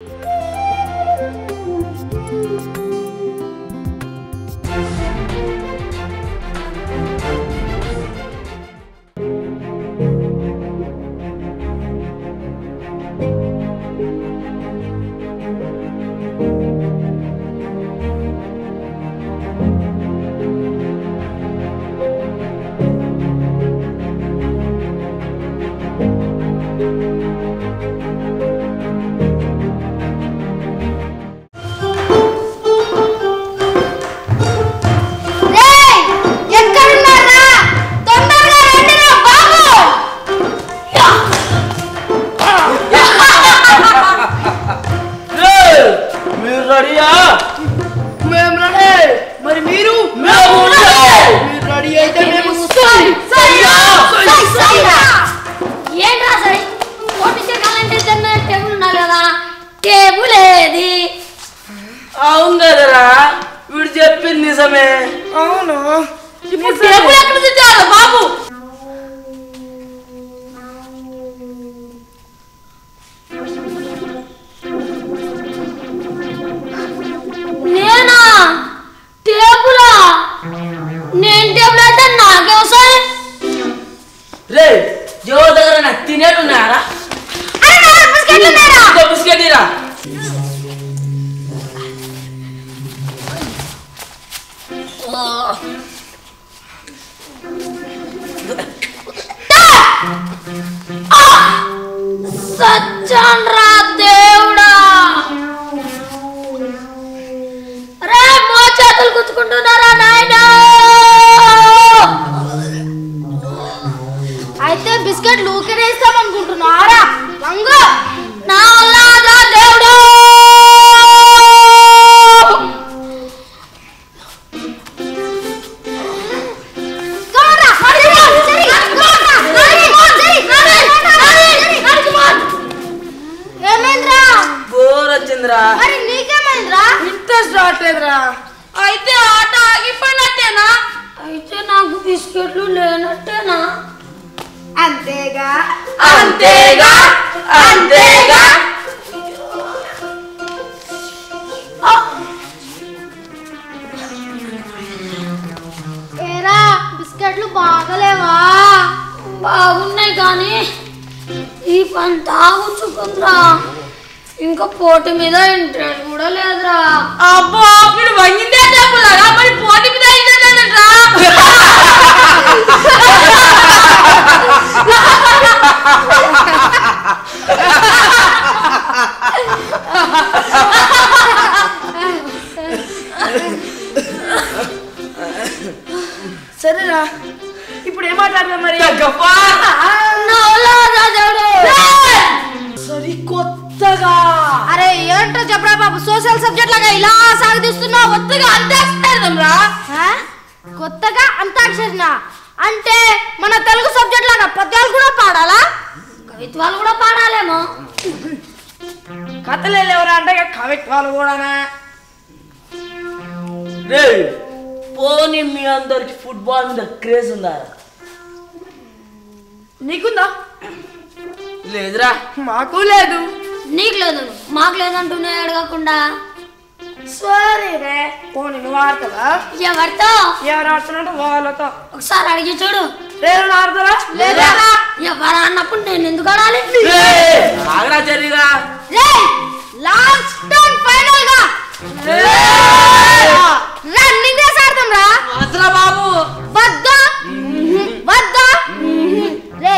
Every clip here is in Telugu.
Música బాగున్నాయి కానీ ఈ పని తాగుచుకుందిరా ఇంకా పోటీ మీద ఇంట్రెస్ట్ కూడా లేదురా. అబ్బో మీరు వంగిందే మరి పోటీ మీద సరేరా. ఏం మాట్లాడదాం మరి? సరి కొత్తగా. అరే ఏంటో చెప్పరా బాబు సోషల్ సబ్జెక్ట్ లాగా ఇలా సాగదీస్తున్నా ఒత్తుగా అంతేస్తాం రా. కొత్తగా అంతాక్షరిన? అంటే మన తెలుగు సబ్జెక్ట్ లాగా పద్యాలు కూడా పాడాలా? కవిత్వాలు కూడా పాడాలేమో. కథలు ఎవరా అంటే కవిత్వాలు కూడానా? రే పోనీ మీ అందరికి ఫుట్బాల్ మీద క్రేజ్ ఉందా? నీకుందా? లేదురా. మాకు లేదు. నీకు లేదు. మాకు లేదంటూనే అడగకుండా. సరేనే పోనీ నువ్వు ఆడతావా ఎవరితో? ఎవరు ఆడుతున్నట్టు వాళ్ళతో. ఒకసారి అడిగి చూడు. రేరు ఆడతారా లేదా ఎవరు అన్నప్పుడు నేను ఎందుకు ఆడాలి ఆగరా జరిగా లాస్ట్ ఫైనల్గా. రన్నింగ్ రేస్ రా. అసలు బాబు. వద్దా? వద్దా? రే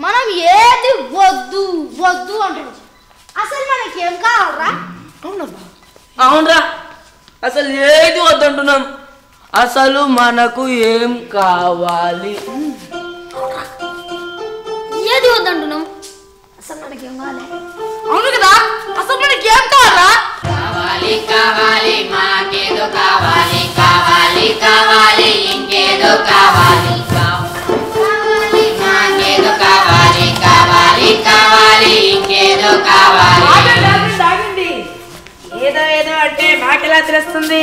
మనం ఏది వద్దు వద్దు అంటున్నాం అసలు మనకి ఏం కావాలరా? అవునరా. అసలు ఏది వద్దంటున్నాం? అసలు మనకు ఏం కావాలి? ఎలా తెలుస్తుంది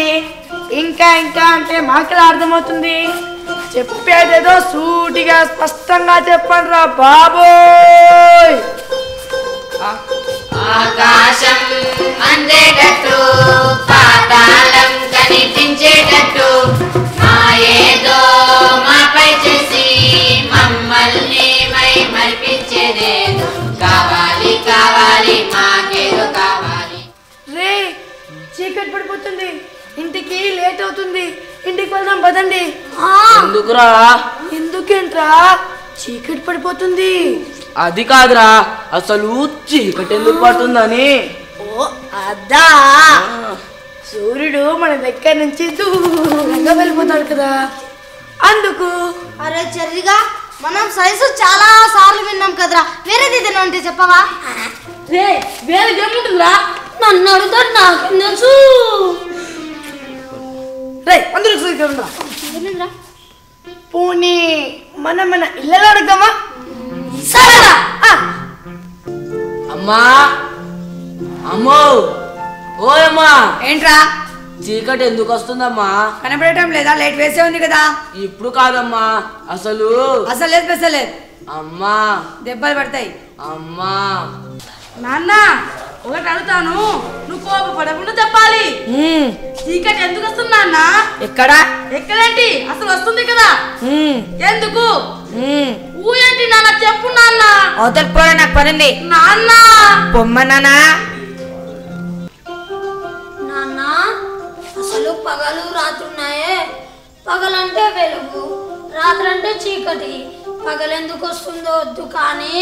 ఇంకా ఇంకా అంటే మాకెలా అర్థమవుతుంది? చెప్పేదేదో సూటిగా స్పష్టంగా చెప్పండి రా బాబోయ్ ఆకాశం అందేటట్టు పాతాళం కనిపించేటట్టు మా ఏదో మాపై చేసి మమ్మల్ని మై మరిపించేదే పడిపోతుంది ఇంటికి లేట్ అవుతుంది. ఇంటికి వెళ్దాం పదండి. ఎందుకురా? ఎందుకేంట్రా? చీకటి పడిపోతుంది. అది కాదురా. అసలు చీకటి ఎందుకు పడుతుందని? ఓ అదా. సూర్యుడు మన దగ్గర నుంచి దూరంగా వెళ్ళిపోతాడు కదా. అందుకు అరే చెర్రిగా మనం సైన్స్ చాలా సార్లు విన్నాం కదరా. వేరేది ఏదైనా ఉంటే చెప్పవా? రే వేరే ఏముంటుందిరా? నన్ను అడుగుతాడు నాకేం తెలుసు రే అందరూ? పోనీ మనం మన ఇళ్ళలో అడగమా సరేరా ఆ, అమ్మా అమ్మో ఓయమ్మా. ఏంట్రా? చీకటి ఎందుకు వస్తుందమ్మా? కనపడటం లేదా? లేట్ వేసే ఉంది కదా. ఇప్పుడు కాదమ్మా అసలు. అసలు లేదు పెసలు లేదు. అమ్మా. దెబ్బలు పడతాయి. అమ్మా. నాన్న. ఒకటి అడుగుతాను. నువ్వు కోపపడకుండా చెప్పాలి. చీకటి ఎందుకు వస్తుంది నాన్న? ఎక్కడ? ఎక్కడేంటి? అసలు వస్తుంది కదా. ఎందుకు? ఉమ్. ఊ ఏంటి నాన్న? చెప్పు నాన్న. అవతల పోరా నాకు పనుంది. నాన్న. పొమ్మన్నానా నాన్న. అసలు పగలు రాత్రి ఉన్నాయే పగలంటే వెలుగు రాత్రి అంటే చీకటి. పగలెందుకు వస్తుందో వద్దు కానీ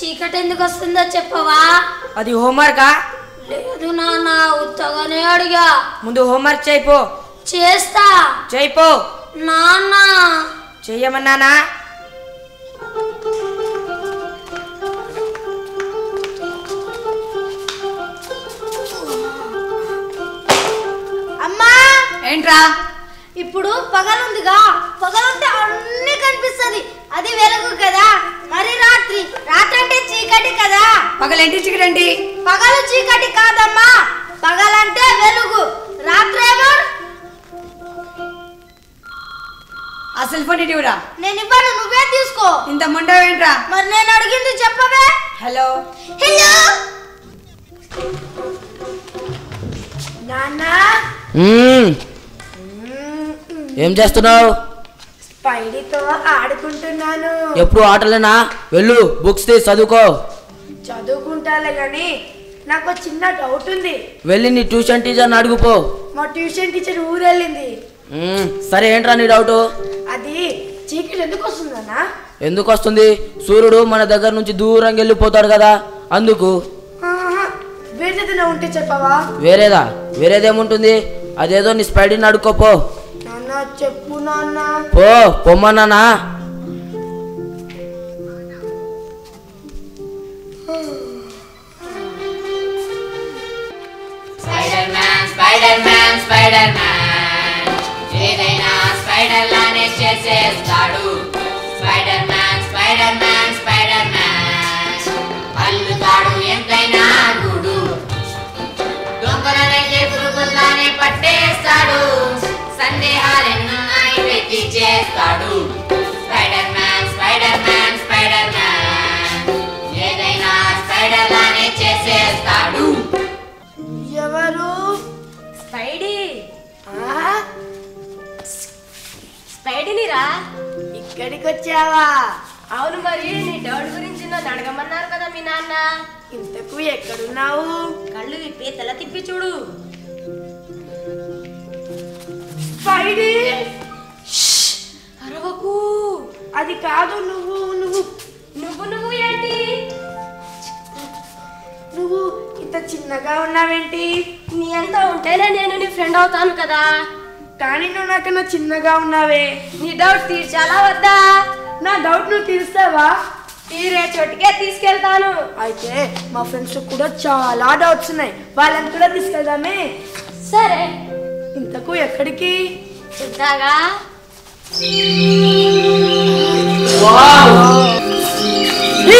చీకటి ఎందుకు వస్తుందో చెప్పవా? అది హోంవర్కా? లేదు నాన్న ఉత్తగానే అడిగా. ముందు హోంవర్క్ చేయిపో చేస్తా. చేయిపో నాన్న. చెయ్యమన్నానా? అమ్మా! ఏంట్రా? ఇప్పుడు పగలుందిగా. పగలుంటే అన్ని కనిపిస్తది. అది వెలుగు కదా. మరి రాత్రి రాత్రి అంటే చీకటి కదా. పగలేంటి చికెటేంటి పగలు చీకటి కాదమ్మా. పగలంటే వెలుగు. రాత్రేమో ఆ సెల్ ఫోన్ ఇటీవురా నేను ఇవ్వను నువ్వే తీసుకో. ఇంత ముండవేంట్రా? మరి నేను అడిగింది చెప్పవే. హలో? హలో? నాన్న. ఏం చేస్తున్నావు? స్పైడీతో ఆడుకుంటున్నాను. ఎప్పుడు ఆటలేనా? వెళ్ళు బుక్స్ తీ చదువుకో. చదువుకుంటాలే గాని నాకు చిన్న డౌట్ ఉంది. వెళ్ళి నీ ట్యూషన్ టీచర్ని అడుగుపో. మా ట్యూషన్ టీచర్ ఊరెళ్ళింది. మ్మ్. సరే ఏంట్రా నీ డౌట్ అది చీకటి ఎందుకు వస్తుందన్నా ఎందుకు వస్తుంది? సూర్యుడు మన దగ్గర నుంచి దూరంగా వెళ్ళిపోతాడు కదా అందుకు. ఆహా, వేరేదైనా ఉంటే చెప్పవా? వేరేదా? వేరేదేముంటుంది? అదేదో నీ స్పైడీని అడుక్కోపో. చెప్పు నాన్న. పో పొమ్మన్నానా spider man spider man spider man ఏదైనా స్పైడర్ లానే చేసేస్తాడు. Spider man spider man spider man అల్లుతాడు ఎంతైనా గుడు దొంగలనైతే పురుగుల్లానే పట్టేస్తాడు. సందేహాలెన్నాయి వెతి చేస్తాడు spider man spider man spider man ఏదైనా స్పైడర్ లానే చేసేస్తాడు. ఎవరు? స్పైడీ. ఆ, స్పైడీనిరా. ఇక్కడికి వచ్చావా అవును మరి నీ డౌట్ గురించి నన్ను అడగమన్నారు కదా మీ నాన్న. ఇంతకు ఎక్కడున్నావు? కళ్ళు విప్పి తల తిప్పి చూడు. స్పైడీ అరవకు. అది కాదు నువ్వు నువ్వు. నువ్వు నువ్వు ఏంటి? నువ్వు ఇంత చిన్నగా ఉన్నావేంటి? నీ అంత ఉంటేనే నేను నీ ఫ్రెండ్ అవుతాను కదా. కానీ నువ్వు నాకన్నా చిన్నగా ఉన్నావే. నీ డౌట్ తీర్చాలా వద్దా? నా డౌట్ నువ్వు తీరుస్తావా? తీరే చోటికే తీసుకెళ్తాను. అయితే మా ఫ్రెండ్స్ కూడా చాలా డౌట్స్ ఉన్నాయి. వాళ్ళని కూడా తీసుకెళ్దామే. సరే. ఇంతకు ఎక్కడికి? చెప్తాగా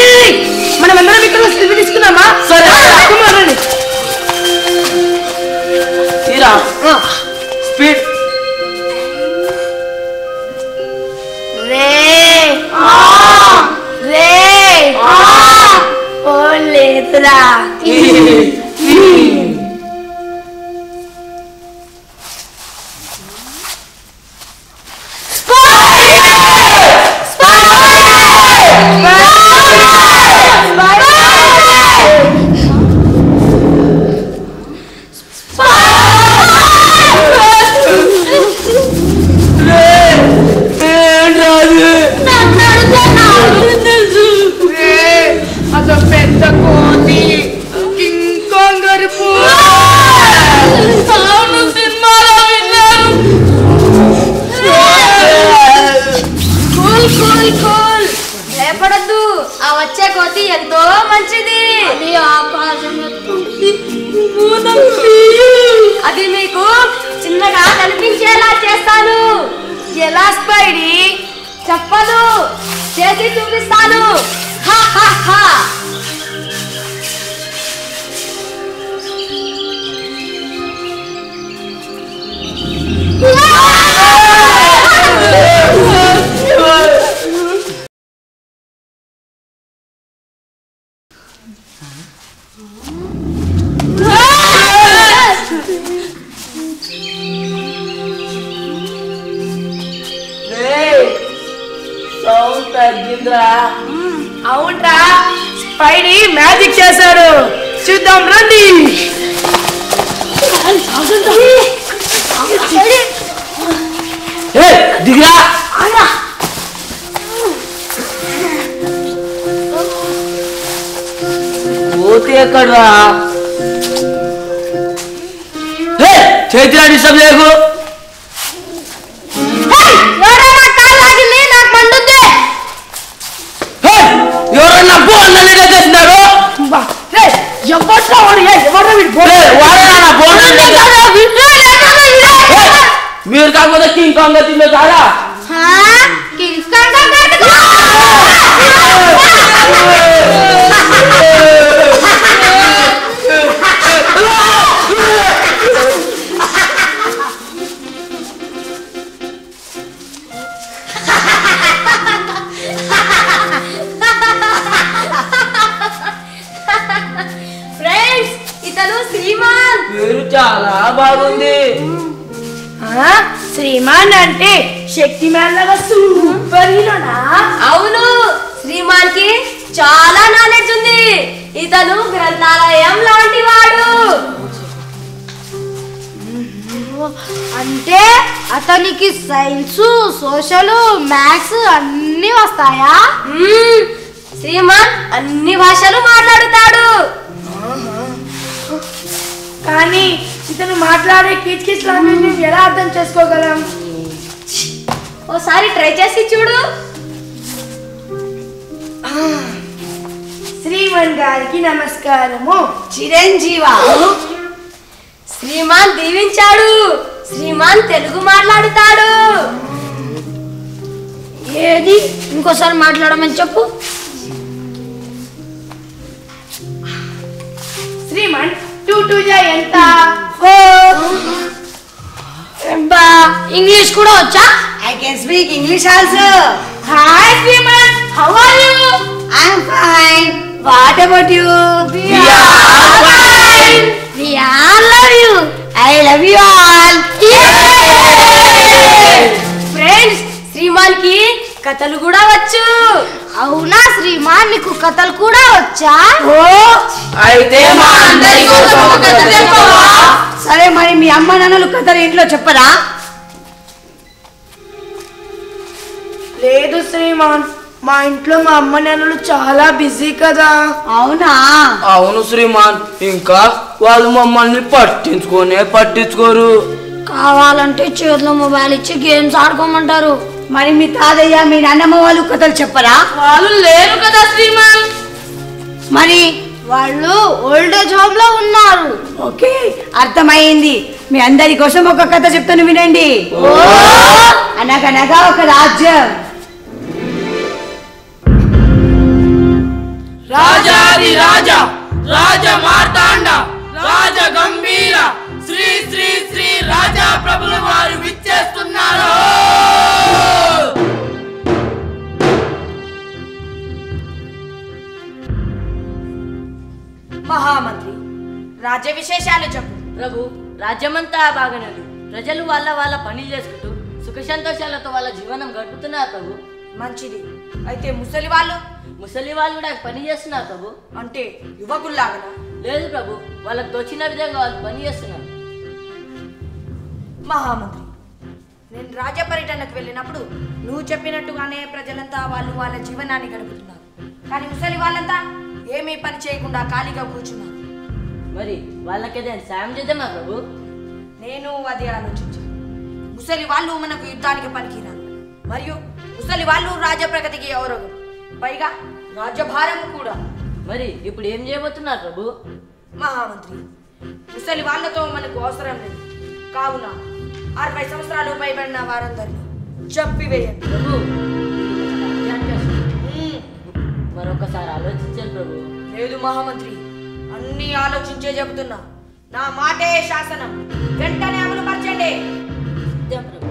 ఏయ్! ఎలా స్పైడి చెప్పదు. చేసి చూపిస్తాను. హా, మ్యాజిక్ చేశాడు. చూద్దాం రండి. ఏ దిగా పోతే ఎక్కడ్రా? ఏ చేతిలో డిస్టర్బ్ లేకు చాలా బాగుంది. ఆ, శ్రీమాన్ అంటే శక్తి లాగా సూపర్ హీరోనా అవును శ్రీమాన్కి చాలా నాలెడ్జ్ ఉంది. ఇతను గ్రంథాలయం లాంటి వాడు. అంటే అతనికి సైన్స్ సోషల్ మ్యాథ్స్ అన్ని వస్తాయా? శ్రీమాన్ అన్ని భాషలు మాట్లాడుతాడు. కానీ ఇతను మాట్లాడే కిచ్ కిచ్ లాంగ్వేజ్ని ఎలా అర్థం చేసుకోగలం? ఓసారి ట్రై చేసి చూడు. శ్రీమన్ గారికి నమస్కారము. చిరంజీవ! శ్రీమాన్ దీవించాడు. శ్రీమాన్ తెలుగు మాట్లాడుతాడు. ఏది? ఇంకోసారి మాట్లాడమని చెప్పు. శ్రీమన్ టూ టూ జా ఎంత బా ఇంగ్లీష్ కూడా వచ్చా? I can speak English also hi Sriman how are you I'm fine what about you We all love you. I love you all friends శ్రీమాన్కి కథలు కూడా వచ్చు. అవునా శ్రీమాన్ నీకు కథలు కూడా వచ్చా? అయితే మా అందరి కోసం ఒక కథ చెప్పవా? సరే మరి మీ అమ్మ నాన్నలు కథలు ఇంట్లో చెప్పరా? లేదు శ్రీమాన్ మా ఇంట్లో మా అమ్మ నాన్నలు చాలా బిజీ కదా. అవునా? అవును శ్రీమాన్ ఇంకా వాళ్ళు మమ్మల్ని పట్టించుకోనే పట్టించుకోరు. కావాలంటే చేతిలో మొబైల్ ఇచ్చి గేమ్స్ ఆడుకోమంటారు. మరి మీ తాతయ్య మీ నాన్నమ్మ వాళ్ళు కథలు చెప్పరా? వాళ్ళు లేరు కదా శ్రీమాన్. మరి వాళ్ళు ఓల్డ్ ఏజ్ హోమ్లో ఉన్నారు. ఓకే. అర్థమైంది. మీ అందరి కోసం ఒక కథ చెప్తాను వినండి. అనగనగా ఒక రాజ్యం. రాజాది రాజా రాజ మార్తాండ రాజ గంభీర. శ్రీ శ్రీ శ్రీ రాజా ప్రభుల వారు విచ్చేస్తున్నారు. మహామంత్రి రాజ్య విశేషాలు చెప్పు. ప్రభు రాజ్యమంతా బాగానే ఉంది ప్రజలు వాళ్ళ వాళ్ళ పనులు చేసుకుంటూ సుఖ సంతోషాలతో వాళ్ళ జీవనం గడుపుతున్నారు ప్రభు. మంచిది. అయితే ముసలి వాళ్ళు? ముసలి వాళ్ళు కూడా పని చేస్తున్నారు ప్రభు. అంటే యువకుల్లాగనా? లేదు ప్రభు వాళ్ళకి తోచిన విధంగా వాళ్ళు పని చేస్తున్నారు. మహామంత్రి. నేను రాజ్య పర్యటనకు వెళ్ళినప్పుడు నువ్వు చెప్పినట్టుగానే ప్రజలంతా వాళ్ళు వాళ్ళ జీవనాన్ని గడుపుతున్నారు. కానీ ముసలి వాళ్ళంతా ఏమీ పని చేయకుండా ఖాళీగా కూర్చున్నారు. మరి వాళ్ళకేదైనా సాయం చేద్దామా ప్రభు? నేను అది ఆలోచించాను. ముసలి వాళ్ళు మనకు యుద్ధానికి పనికిరారు. మరియు ముసలి వాళ్ళు రాజ్య ప్రగతికి అవరోగం పైగా రాజ్యభారం కూడా. మరి ఇప్పుడు ఏం చేయబోతున్నారు ప్రభు? మహామంత్రి ముసలి వాళ్ళతో మనకు అవసరం లేదు. కావున అరవై సంవత్సరాలు పైబడిన వారందరినీ చంపివేయండి. ప్రభు. మరొకసారి ఆలోచించాను ప్రభు. లేదు మహామంత్రి అన్ని ఆలోచించే చెబుతున్నా. నా మాటే శాసనం. వెంటనే అమలు పరచండి ప్రభు.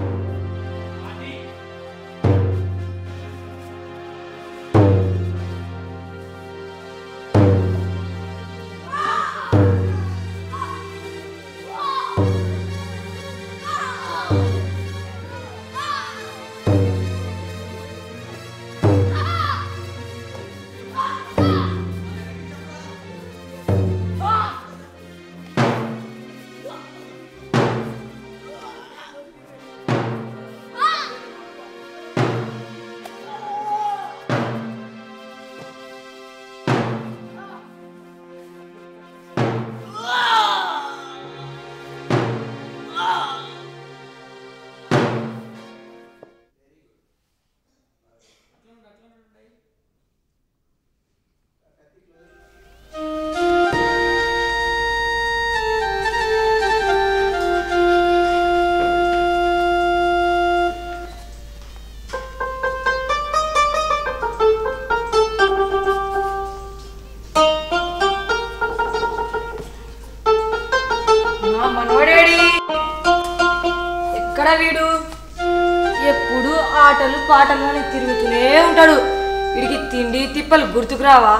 తిప్పలు గుర్తుకు రావా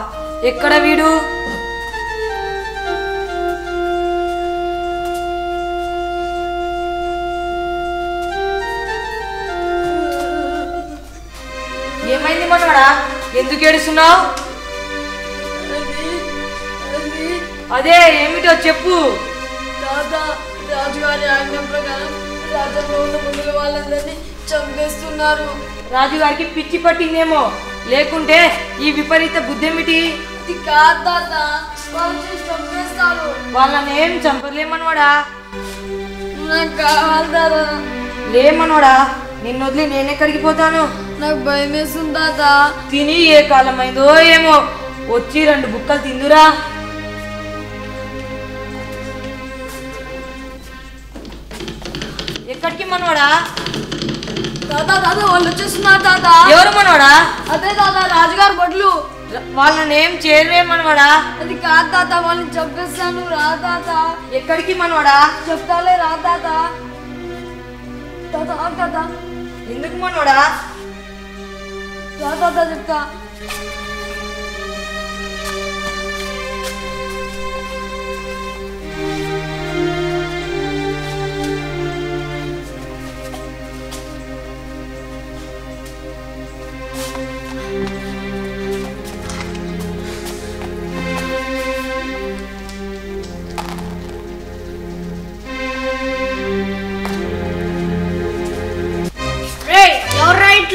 ఎక్కడ వీడు? ఏమైంది మనవాడా? ఎందుకు ఏడుస్తున్నావు? అదే ఏమిటో చెప్పు. దాదా రాజుగారి ఆజ్ఞ ప్రకారం రాజ్యంలో ఉన్న ముందుగా వాళ్ళందరినీ చంపేస్తున్నారు. రాజుగారికి పిచ్చి పట్టిందేమో? లేకుంటే ఈ విపరీత బుద్ధి ఏమిటి వాళ్ళని ఏం చంపలేమనవాడా? లేమనవాడా? నిన్ను వదిలి నేనెక్కడికి పోతాను నాకు భయం వేస్తుంది తాత. తిని ఏ కాలమైందో ఏమో. వచ్చి రెండు బుక్కలు తిందురా. ఎక్కడికి మనవాడా? తాత తాత వాళ్ళు వచ్చేస్తున్నారు తాత. ఎవరు మనవాడా? అదే తాత రాజుగారు బొడ్లు. వాళ్ళని ఏం చేయలేమనవాడా అది కాదు తాత వాళ్ళని చంపేస్తాను రా తాత. ఎక్కడికి మనవాడా? చెప్తాలే రా తాత. తాత తాత. ఎందుకు మనవాడా? రా తాత చెప్తా.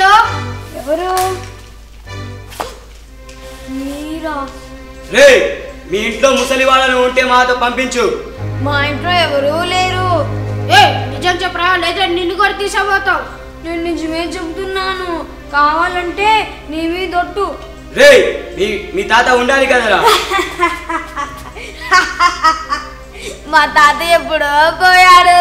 ఎవరు? ఇంట్లో ఎవరు? మీరా? రే మీ ఇంట్లో ముసలి వాళ్ళను ఉంటే మాతో పంపించు. మా ఇంట్లో ఎవరూ లేరు. ఏ నిజం చెప్పరా? లేదా నిన్ను కూడా తీసపోతావు నేను నిజమే చెబుతున్నాను. కావాలంటే నీ మీద ఒట్టు. రే మీ మీ తాత ఉండాలి కదరా? మా తాత ఎప్పుడో పోయాడు.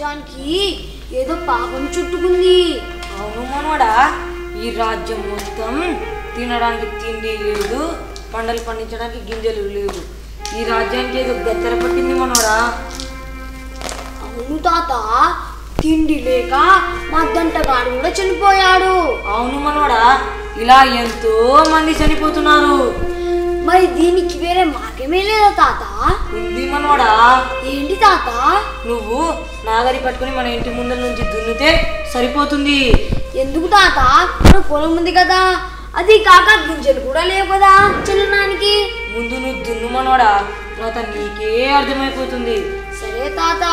రాజ్యానికి ఏదో పాపం చుట్టుకుంది. అవును మనోడా ఈ రాజ్యం మొత్తం తినడానికి తిండి లేదు పంటలు పండించడానికి గింజలు లేవు. ఈ రాజ్యానికి ఏదో గత్తెర పట్టింది మనోడా అవును తాత తిండి లేక మా దంటగాడు కూడా చనిపోయాడు. అవును మనోడా ఇలా ఎంతో మంది చనిపోతున్నారు. మరి దీనికి వేరే మార్గమే లేదా తాత? ఉంది మనోడా ఏంటి తాత? నువ్వు నాగరి పట్టుకుని మన ఇంటి ముందర నుంచి దున్నితే సరిపోతుంది. ఎందుకు తాత? మన పొలం ఉంది కదా. అది కాక గింజలు కూడా లేవు కదా చిన్నడానికి ముందు నువ్వు దున్ను మనోడా తర్వాత నీకే అర్థమైపోతుంది. సరే తాత.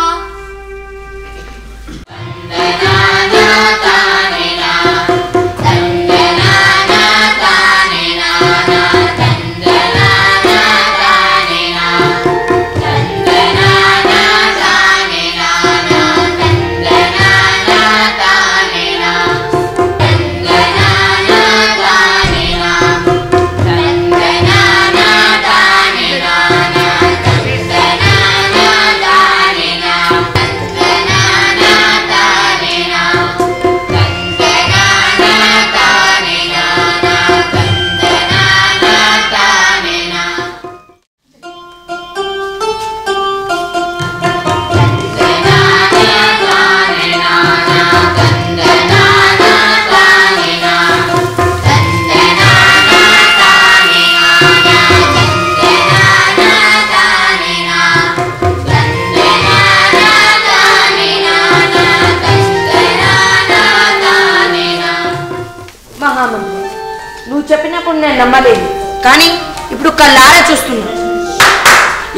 నేను నమ్మలేదు. కానీ ఇప్పుడు కళ్ళారా చూస్తున్నా.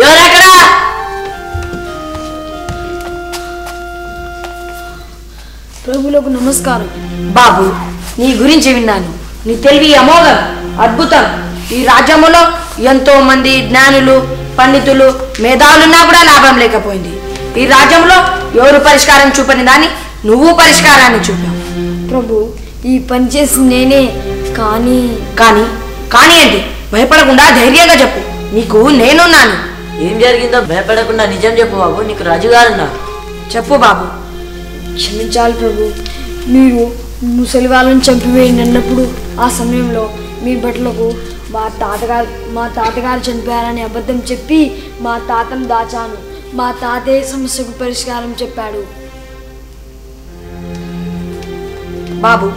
ఎవరక్కడా ప్రభులకు నమస్కారం. బాబు నీ గురించి విన్నాను. నీ తెలివి అమోఘం అద్భుతం. ఈ రాజ్యములో ఎంతో మంది జ్ఞానులు పండితులు మేధావులున్నా కూడా లాభం లేకపోయింది. ఈ రాజ్యంలో ఎవరు పరిష్కారం చూపని దాన్ని నువ్వు పరిష్కారాన్ని చూపావు. ప్రభు ఈ పని చేసి నేనే కానీ కానీ కానీ ఏంటి భయపడకుండా ధైర్యంగా చెప్పు. నీకు నేనున్నాను. ఏం జరిగిందో భయపడకుండా నిజం చెప్పు బాబు నీకు రాజుగారున్నారు. చెప్పు బాబు. క్షమించాలి ప్రభు. మీరు ముసలి వాళ్ళని చంపివేయండి అన్నప్పుడు ఆ సమయంలో మీ బట్టలకు మా తాతగారు మా తాతగారు చనిపోయారని అబద్ధం చెప్పి మా తాతను దాచాను. మా తాతే సమస్యకు పరిష్కారం చెప్పాడు. బాబు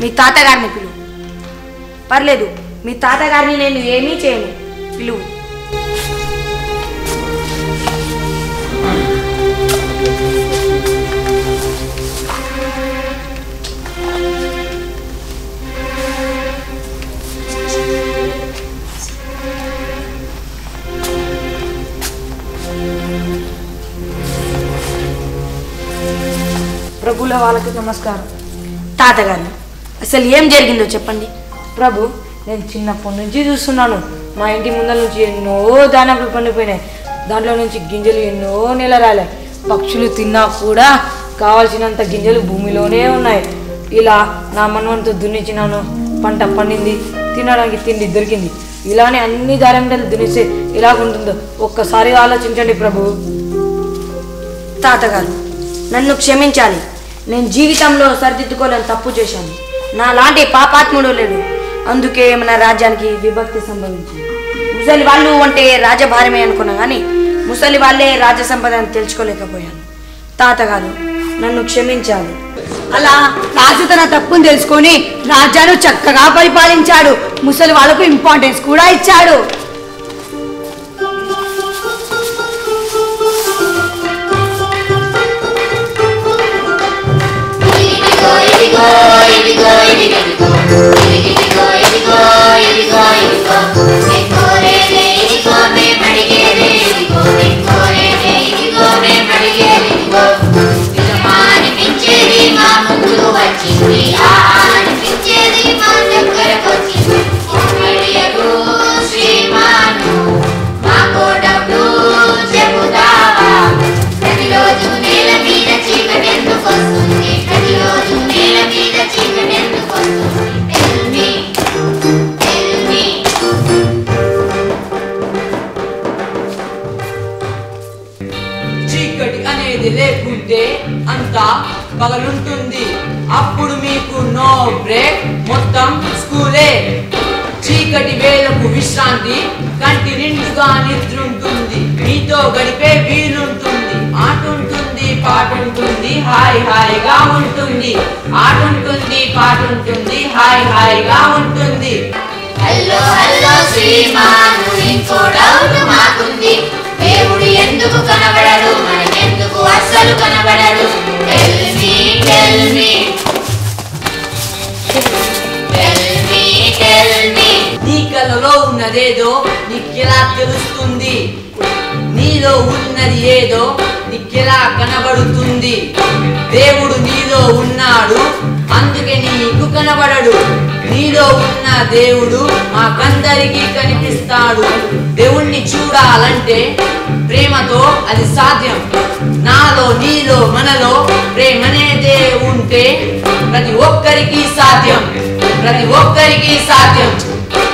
మీ తాతగారిని పిలువు పర్లేదు మీ తాతగారిని నేను ఏమీ చేయను. పిలువు. ప్రభుల వాళ్ళకి నమస్కారం. తాతగారు అసలు ఏం జరిగిందో చెప్పండి. ప్రభు నేను చిన్నప్పటి నుంచి చూస్తున్నాను. మా ఇంటి ముందర నుంచి ఎన్నో దానపులు పండిపోయినాయి దాంట్లో నుంచి గింజలు ఎన్నో నెల రాలే. పక్షులు తిన్నా కూడా కావాల్సినంత గింజలు భూమిలోనే ఉన్నాయి. ఇలా నా మనవంతో దున్నించినాను పంట పండింది తినడానికి తిండి దొరికింది. ఇలానే అన్ని దారంటలు దున్నిస్తే ఎలాగుంటుందో ఒక్కసారి ఆలోచించండి ప్రభు. తాతగారు నన్ను క్షమించాలి. నేను జీవితంలో సరిదిద్దుకోలేని తప్పు చేశాను. నా లాంటి పాపాత్ముడు లేడు. అందుకే మన రాజ్యానికి విభక్తి సంభవించింది. ముసలి వాళ్ళు అంటే రాజభారమే అనుకున్నా కానీ ముసలి వాళ్ళే రాజ సంపద అని తెలుసుకోలేకపోయాను తాతగారు నన్ను క్షమించాలి అలా రాజు తన తప్పును తెలుసుకొని రాజ్యాన్ని చక్కగా పరిపాలించాడు. ముసలి వాళ్ళకు ఇంపార్టెన్స్ కూడా ఇచ్చాడు. మీతో గడిపే వీలుంటుంది. ఆటుంటుంది పాటుంటుంది హాయ్ హాయిగా ఉంటుంది. ఆటుంటుంది పాటుంటుంది హాయ్ హాయిగా ఉంటుంది. హలో హలో శ్రీమాను ఇంకో డౌట్ మాకుంది. దేవుడు ఎందుకు కనబడడు? మనకెందుకు అస్సలు కనబడడు? టెల్ మీ టెల్ మీ నీ కలలో ఉన్నదేదో నీకెలా తెలుస్తుంది? నీలో ఉన్నది ఏదో నీకెలా కనబడుతుంది. దేవుడు నీలో ఉన్నాడు అందుకే నీకు కనబడడు. నీలో ఉన్న దేవుడు మాకందరికీ కనిపిస్తాడు. దేవుణ్ణి చూడాలంటే ప్రేమతో అది సాధ్యం. నాలో నీలో మనలో ప్రేమనేదే ఉంటే ప్రతి ఒక్కరికి సాధ్యం. ప్రతి ఒక్కరికి సాధ్యం.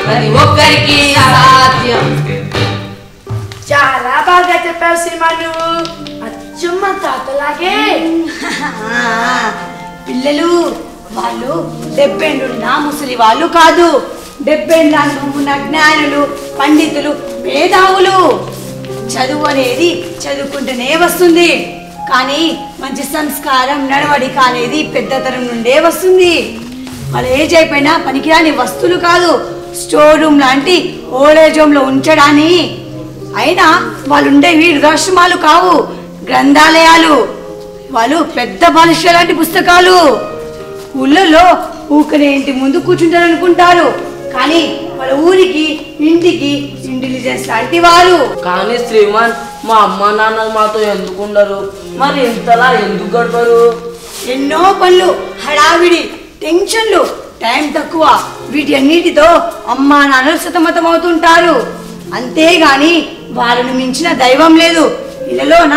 ప్రతి ఒక్కరికి సాధ్యం. చాలా బాగా చెప్పావు సినిమా నువ్వు అచ్చమ్మ తాతలాగే. పిల్లలు వాళ్ళు డెబ్బెండున్న ముసలి వాళ్ళు కాదు. డెబ్బెండ్ల అనుభవం ఉన్న జ్ఞానులు పండితులు మేధావులు. చదువు అనేది చదువుకుంటూనే వస్తుంది. కానీ మంచి సంస్కారం నడవడిక అనేది పెద్దతరం నుండే వస్తుంది. వాళ్ళు ఏజ్ అయిపోయినా పనికిరాని వస్తువులు కాదు. స్టోర్ రూమ్ లాంటి ఓల్డేజ్ హోమ్లో ఉంచడాని. అయినా వాళ్ళు ఉండేవి వృద్ధాశ్రమాలు కావు. గ్రంథాలయాలు. వాళ్ళు పెద్ద మనుషుల లాంటి పుస్తకాలు. ఊళ్ళలో ఊకనే ఇంటి ముందు కూర్చుంటారు అనుకుంటారు. కానీ వాళ్ళ ఊరికి ఇంటికి ఇంటెలిజెన్స్ లాంటి వారు. కానీ శ్రీమాన్ మా అమ్మ నాన్న మాతో ఎందుకు ఉండరు? మరి ఇంతలా ఎందుకు గడపరు? ఎన్నో పనులు హడావిడి టెన్షన్లు టైం తక్కువ. వీటి అన్నిటితో అమ్మా నాన్నలు సతమతం అవుతుంటారు అంతేగాని వాళ్ళను మించిన దైవం లేదు. ఇళ్ళలోన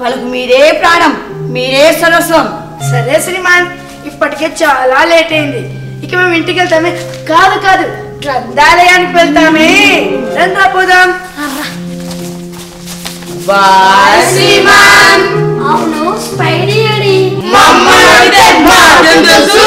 వాళ్ళకు మీరే ప్రాణం మీరే సరస్వం సరే శ్రీమాన్ ఇప్పటికే చాలా లేట్ అయింది. ఇక మేము ఇంటికి వెళ్తామే. కాదు కాదు గ్రంథాలయానికి వెళ్తామే. రండి రా పోదాం అవును స్పైడీ మమ్మల్ని తెలుసు